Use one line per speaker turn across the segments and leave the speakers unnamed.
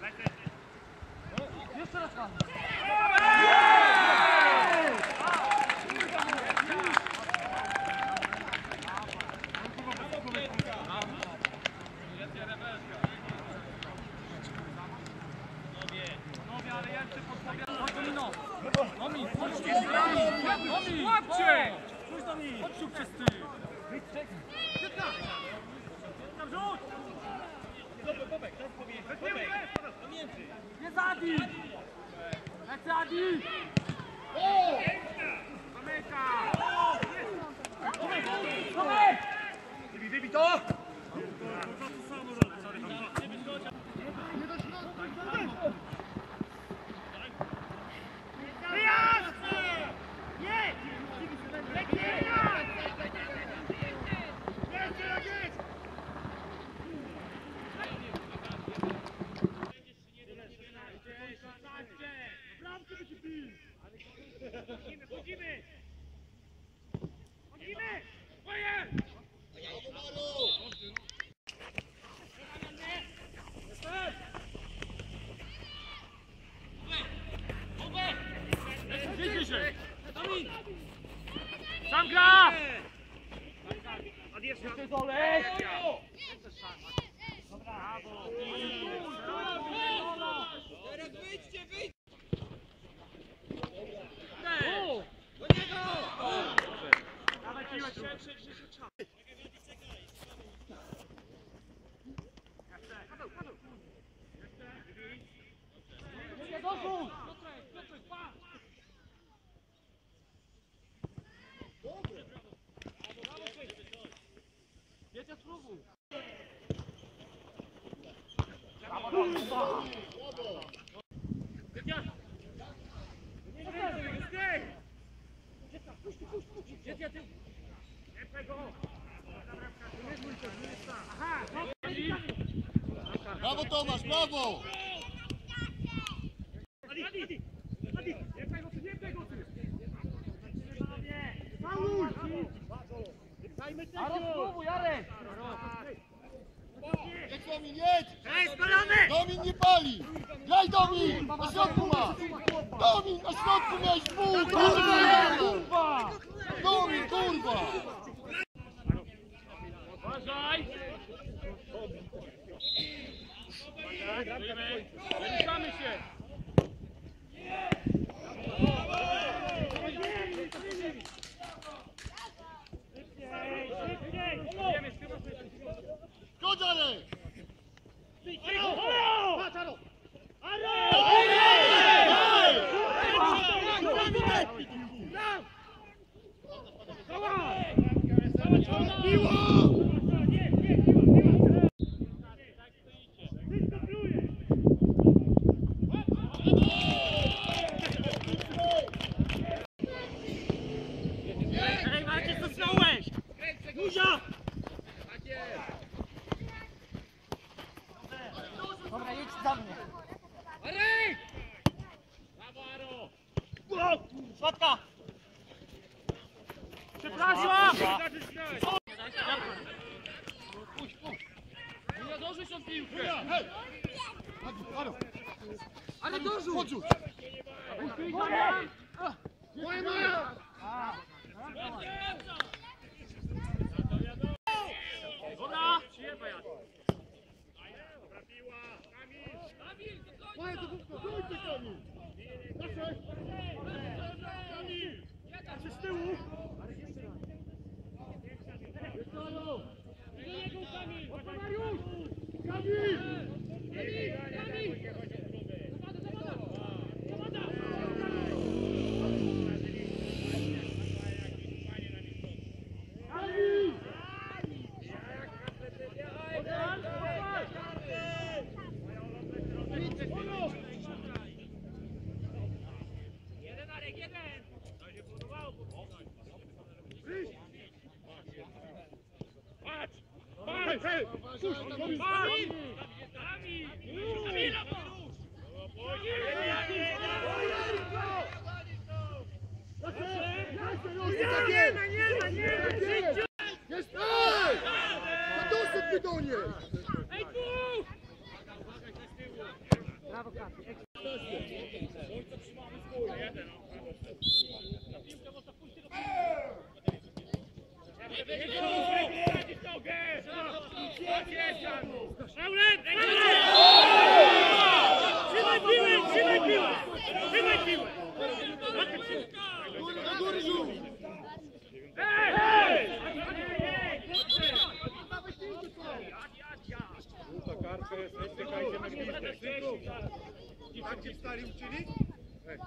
Jeszcze raz pan. Panowie, ale ja jeszcze podstawiam. Chodź Domino. Domi, chodźcie z nami. Domi, łapcie. Chodź tu przez ty. Jest Adi! Adi! Zamyka! Olek! Brawo! Dawaj piłę tu. Nie doszło! Piotrek, Piotrek,
Bravo, Thomas, bravo!
A rozpróbuj, Jarek!
Jedź Domin, jedź! Domin nie pali! Graj Domin! Na środku ma! Domin, na środku miałeś dwóch!
Kurwa!
Domin, kurwa!
Uważaj! Wyliczamy się!
Chodź Arek!
Ej, Macie, zasnąłeś! Buzia! Dobra, jedź za mnie. Arek! Brawo, Słodka! Przepraszam! Puść, puść! Nie dążysz tą piłkę! Ale dążył!
Podrzuć!
Puść,
Moja, moja!
Dobra! Przyjebaj, Adi.
Moja to główko, dójcie Kamil! Nasze! Nasze 对五。Hej, hej! Puść, Kamil! Nie Çift tarihçilik. Evet.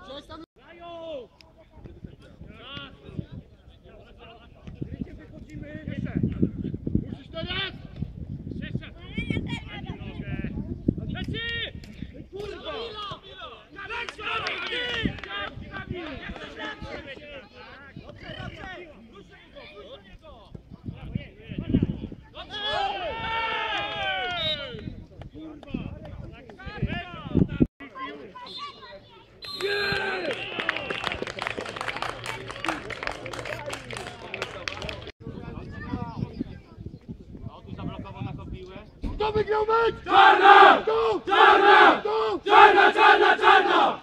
Πάμε Γιωβέκ! Τσάρνα! Τσάρνα! Τσάρνα! Τσάρνα! Τσάρνα!